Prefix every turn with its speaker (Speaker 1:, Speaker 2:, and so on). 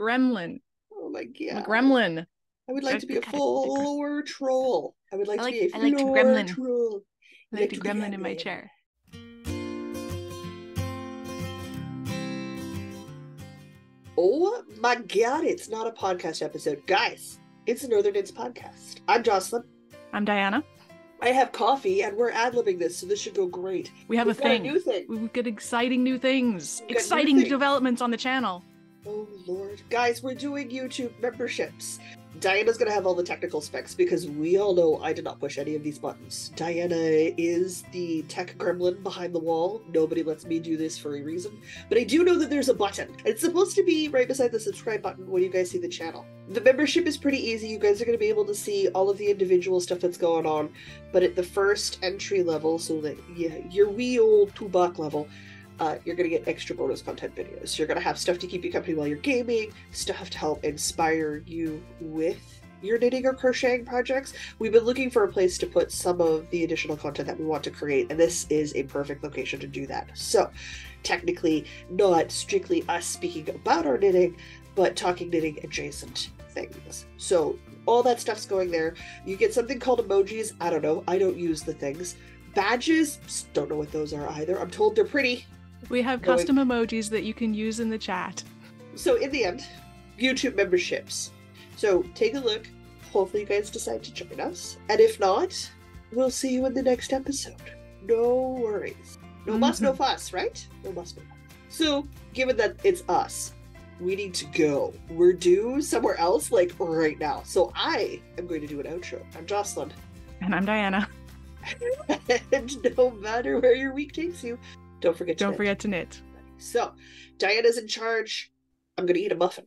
Speaker 1: gremlin.
Speaker 2: Oh my god.
Speaker 1: I'm a gremlin.
Speaker 2: I would like
Speaker 1: I
Speaker 2: to be a floor troll. I would like,
Speaker 1: I like-
Speaker 2: to be a
Speaker 1: I like to gremlin.
Speaker 2: troll.
Speaker 1: I like to
Speaker 2: to
Speaker 1: gremlin in my chair.
Speaker 2: Oh my god, it's not a podcast episode. Guys, it's a Northern Knits podcast. I'm Jocelyn.
Speaker 1: I'm Diana.
Speaker 2: I have coffee and we're ad libbing this, so this should go great.
Speaker 1: We have a
Speaker 2: We've got
Speaker 1: thing.
Speaker 2: new thing.
Speaker 1: We've got exciting new things.
Speaker 2: We've got new
Speaker 1: Exciting
Speaker 2: things.
Speaker 1: developments on the channel.
Speaker 2: Oh lord. Guys, we're doing YouTube memberships. Diana's gonna have all the technical specs because we all know I did not push any of these buttons. Diana is the tech gremlin behind the wall. Nobody lets me do this for a reason. But I do know that there's a button. It's supposed to be right beside the subscribe button when you guys see the channel. The membership is pretty easy. You guys are gonna be able to see all of the individual stuff that's going on. But at the first entry level, so that yeah, your wee old two buck level, uh, you're going to get extra bonus content videos. You're going to have stuff to keep you company while you're gaming, stuff to help inspire you with your knitting or crocheting projects. We've been looking for a place to put some of the additional content that we want to create, and this is a perfect location to do that. So, technically, not strictly us speaking about our knitting, but talking knitting adjacent things. So, all that stuff's going there. You get something called emojis. I don't know. I don't use the things. Badges, don't know what those are either. I'm told they're pretty.
Speaker 1: We have
Speaker 2: Going-
Speaker 1: custom emojis that you can use in the chat.
Speaker 2: So in the end, YouTube memberships. So take a look. Hopefully you guys decide to join us. And if not, we'll see you in the next episode. No worries. No mm-hmm. muss, no fuss, right? No muss, no fuss. So, given that it's us, we need to go. We're due somewhere else, like right now. So I am going to do an outro. I'm Jocelyn.
Speaker 1: And I'm Diana.
Speaker 2: and no matter where your week takes you, don't forget to
Speaker 1: Don't
Speaker 2: knit.
Speaker 1: forget to knit.
Speaker 2: So, Diana's in charge. I'm going to eat a muffin.